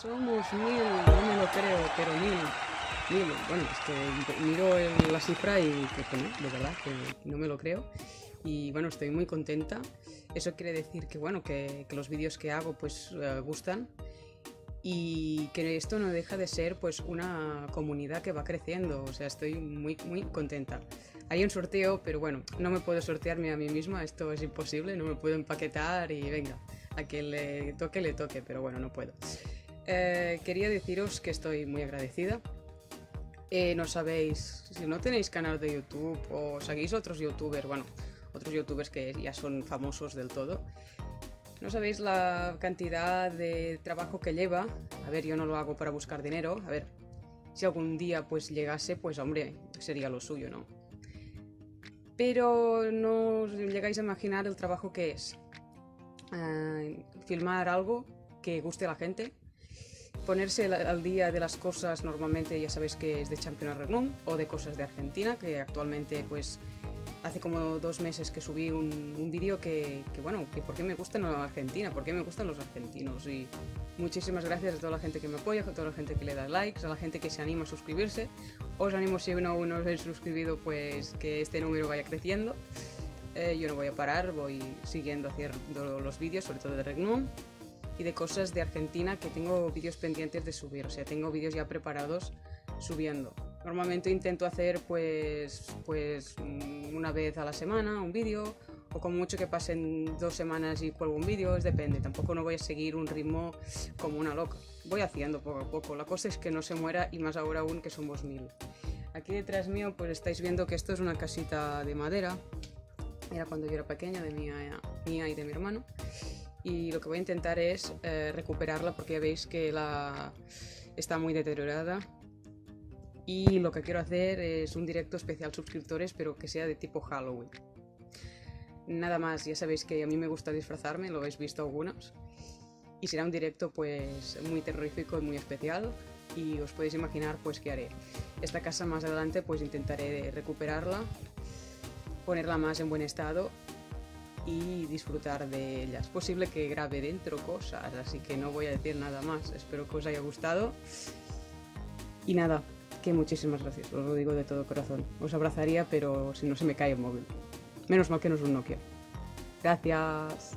Somos mil, no me lo creo, pero mil. Mil. Bueno, es que miro el- la cifra y que, que no, de verdad, que no me lo creo. Y bueno, estoy muy contenta. Eso quiere decir que bueno, que, que los vídeos que hago pues eh, gustan y que esto no deja de ser pues una comunidad que va creciendo. O sea, estoy muy, muy contenta. Hay un sorteo, pero bueno, no me puedo sortearme a mí misma, esto es imposible, no me puedo empaquetar y venga, a quien le toque, le toque, pero bueno, no puedo. Eh, quería deciros que estoy muy agradecida. Eh, no sabéis, si no tenéis canal de YouTube o seguís otros youtubers, bueno, otros youtubers que ya son famosos del todo, no sabéis la cantidad de trabajo que lleva. A ver, yo no lo hago para buscar dinero. A ver, si algún día pues llegase, pues hombre, sería lo suyo, ¿no? Pero no os llegáis a imaginar el trabajo que es. Eh, filmar algo que guste a la gente, ponerse al- día de las cosas normalmente ya sabéis que es de Championnat Regnum o de cosas de Argentina que actualmente pues hace como dos meses que subí un, un vídeo que, que, bueno que por qué me gustan la Argentina por qué me gustan los argentinos. Y muchísimas gracias a toda la gente que me apoya a toda la gente que le da likes a la gente que se anima a suscribirse. Os animo si no, no os habéis suscribido pues que este número vaya creciendo. Eh, yo no voy a parar voy siguiendo haciendo los vídeos sobre todo de Regnum y de cosas de Argentina que tengo vídeos pendientes de subir, o sea, tengo vídeos ya preparados subiendo. Normalmente intento hacer pues, pues mm, una vez a la semana un vídeo o con mucho que pasen dos semanas y cuelgo un vídeo, es depende, tampoco no voy a seguir un ritmo como una loca. Voy haciendo poco a poco, la cosa es que no se muera y más ahora aún que somos mil. Aquí detrás mío pues estáis viendo que esto es una casita de madera, era cuando yo era pequeña, de mía, mía y de mi hermano y lo que voy a intentar es eh, recuperarla porque ya veis que la está muy deteriorada. Y lo que quiero hacer es un directo especial suscriptores pero que sea de tipo Halloween. Nada más ya sabéis que a mí me gusta disfrazarme lo habéis visto algunos. Y será un directo pues muy terrorífico y muy especial. Y os podéis imaginar pues qué haré. Esta casa más adelante pues intentaré recuperarla ponerla más en buen estado y disfrutar de ella. Es posible que grabe dentro cosas, así que no voy a decir nada más. Espero que os haya gustado. Y nada, que muchísimas gracias, os lo digo de todo corazón. Os abrazaría, pero si no se me cae el móvil. Menos mal que no es un Nokia. Gracias.